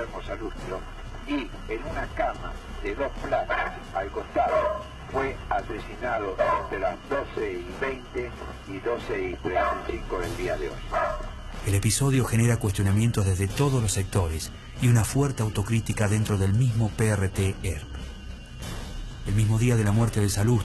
Guillermo Salustio y en una cama de dos plazas al costado fue asesinado entre las 12 y 20 y 12 y 35 del día de hoy. El episodio genera cuestionamientos desde todos los sectores y una fuerte autocrítica dentro del mismo PRT-ERP. El mismo día de la muerte de Salud,